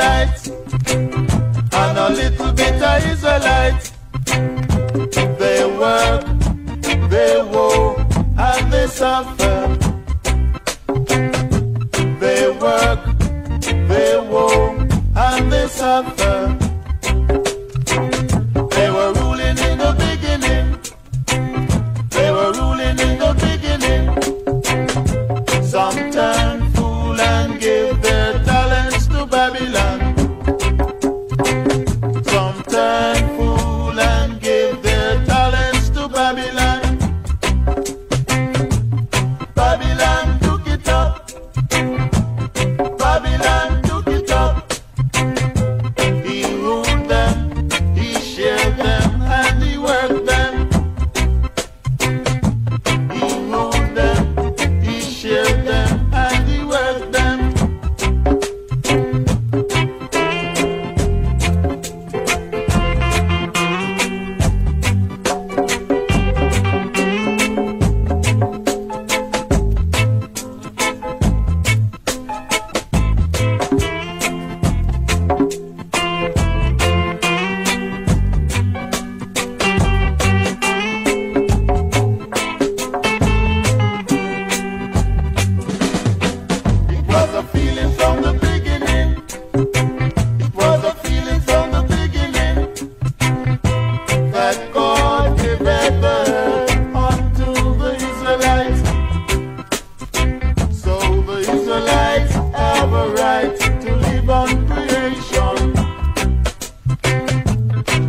Israelite and a little bit of Israelite. They work, they woe, and they suffer. They work, they woe, and they suffer.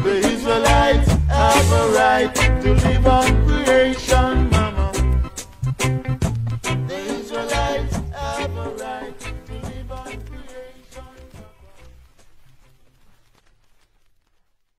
The Israelites have a right to live on creation.